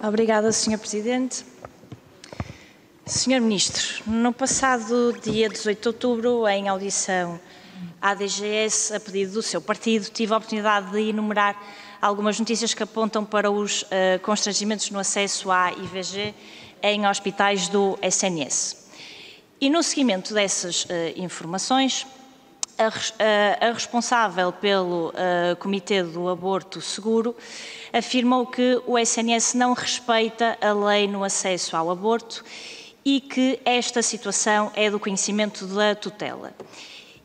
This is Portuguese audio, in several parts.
Obrigada, Sr. Presidente. Sr. Ministro, no passado dia 18 de outubro, em audição à DGS, a pedido do seu partido, tive a oportunidade de enumerar algumas notícias que apontam para os uh, constrangimentos no acesso à IVG em hospitais do SNS. E no seguimento dessas uh, informações, a, a, responsável pelo uh, Comitê do Aborto Seguro afirmou que o SNS não respeita a lei no acesso ao aborto e que esta situação é do conhecimento da tutela.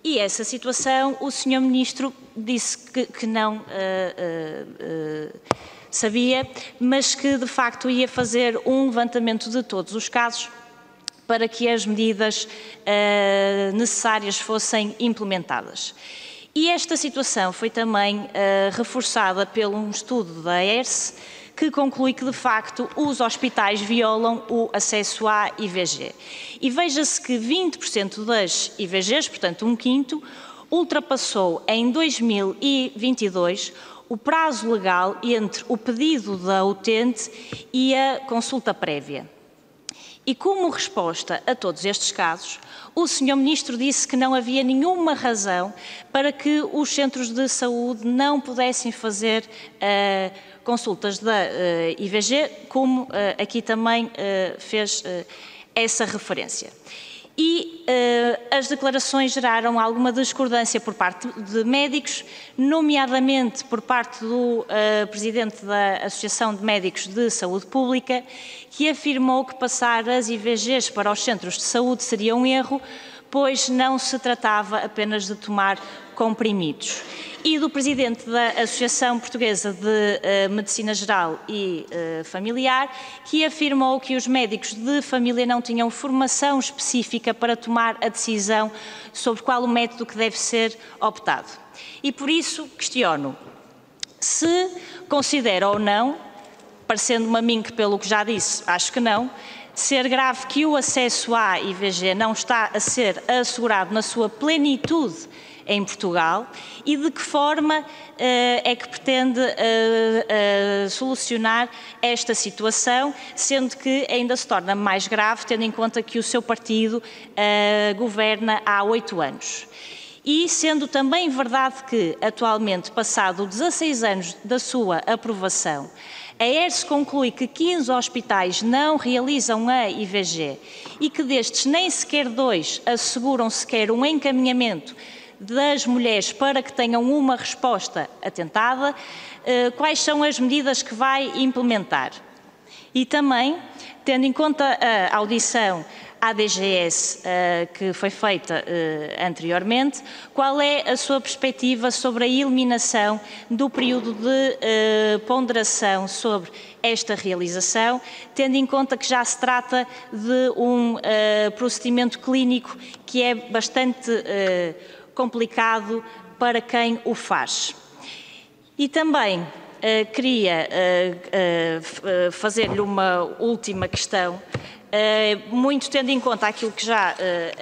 E essa situação o Sr. Ministro disse que, que não uh, uh, sabia, mas que de facto ia fazer um levantamento de todos os casos para que as medidas uh, necessárias fossem implementadas. E esta situação foi também uh, reforçada pelo um estudo da ERS, que conclui que, de facto, os hospitais violam o acesso à IVG. E veja-se que 20% das IVGs, portanto um quinto, ultrapassou em 2022 o prazo legal entre o pedido da utente e a consulta prévia. E como resposta a todos estes casos, o Sr. Ministro disse que não havia nenhuma razão para que os centros de saúde não pudessem fazer uh, consultas da uh, IVG, como uh, aqui também fez essa referência e uh, as declarações geraram alguma discordância por parte de médicos, nomeadamente por parte do uh, Presidente da Associação de Médicos de Saúde Pública, que afirmou que passar as IVGs para os centros de saúde seria um erro, pois não se tratava apenas de tomar comprimidos e do presidente da Associação Portuguesa de uh, Medicina Geral e uh, Familiar, que afirmou que os médicos de família não tinham formação específica para tomar a decisão sobre qual o método que deve ser optado. E por isso questiono se considera ou não, parecendo-me a mim que pelo que já disse, acho que não, ser grave que o acesso à IVG não está a ser assegurado na sua plenitude em Portugal e de que forma uh, é que pretende uh, uh, solucionar esta situação, sendo que ainda se torna mais grave, tendo em conta que o seu partido governa há oito anos. E sendo também verdade que, atualmente, passado 16 anos da sua aprovação, a ERS conclui que 15 hospitais não realizam a IVG e que destes nem sequer dois asseguram sequer um encaminhamento das mulheres para que tenham uma resposta atentada, eh, quais são as medidas que vai implementar. E também, tendo em conta a audição à DGS uh, que foi feita uh, anteriormente, qual é a sua perspectiva sobre a eliminação do período de ponderação sobre esta realização, tendo em conta que já se trata de um procedimento clínico que é bastante complicado para quem o faz. E também uh, queria uh, uh, fazer-lhe uma última questão, muito tendo em conta aquilo que já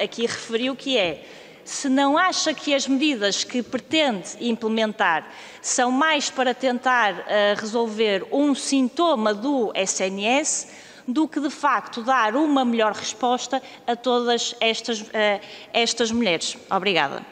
aqui referiu, que é se não acha que as medidas que pretende implementar são mais para tentar resolver um sintoma do SNS do que de facto dar uma melhor resposta a todas estas, estas mulheres. Obrigada.